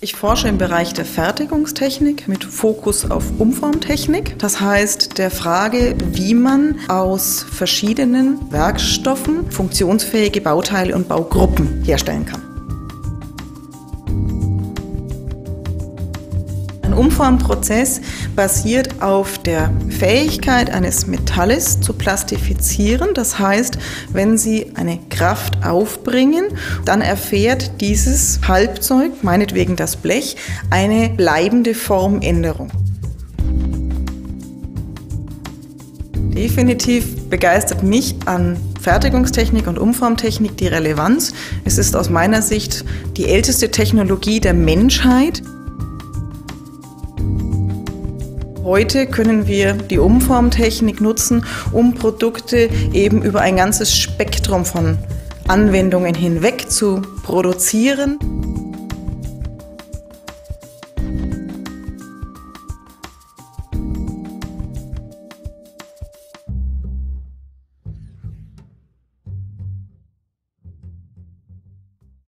Ich forsche im Bereich der Fertigungstechnik mit Fokus auf Umformtechnik. Das heißt der Frage, wie man aus verschiedenen Werkstoffen funktionsfähige Bauteile und Baugruppen herstellen kann. Umformprozess basiert auf der Fähigkeit eines Metalles zu plastifizieren. Das heißt, wenn Sie eine Kraft aufbringen, dann erfährt dieses Halbzeug, meinetwegen das Blech, eine bleibende Formänderung. Definitiv begeistert mich an Fertigungstechnik und Umformtechnik die Relevanz. Es ist aus meiner Sicht die älteste Technologie der Menschheit. Heute können wir die Umformtechnik nutzen, um Produkte eben über ein ganzes Spektrum von Anwendungen hinweg zu produzieren.